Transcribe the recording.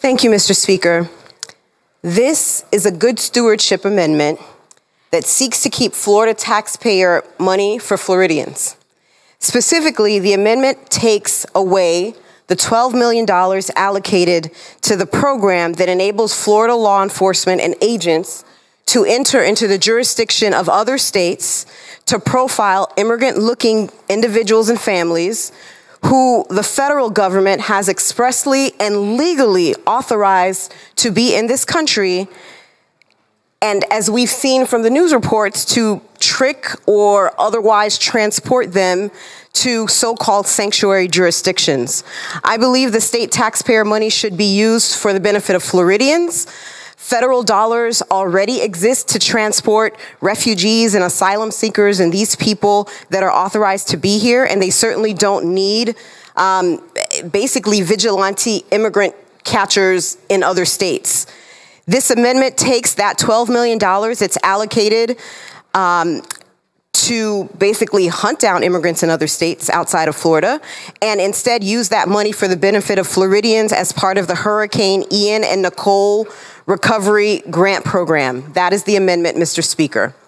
Thank you, Mr. Speaker. This is a good stewardship amendment that seeks to keep Florida taxpayer money for Floridians. Specifically, the amendment takes away the $12 million allocated to the program that enables Florida law enforcement and agents to enter into the jurisdiction of other states to profile immigrant looking individuals and families who the federal government has expressly and legally authorized to be in this country. And as we've seen from the news reports, to trick or otherwise transport them to so called sanctuary jurisdictions. I believe the state taxpayer money should be used for the benefit of Floridians. Federal dollars already exist to transport refugees and asylum seekers and these people that are authorized to be here, and they certainly don't need um, basically vigilante immigrant catchers in other states. This amendment takes that $12 million that's allocated um, to basically hunt down immigrants in other states outside of Florida and instead use that money for the benefit of Floridians as part of the Hurricane Ian and Nicole Recovery Grant Program. That is the amendment, Mr. Speaker.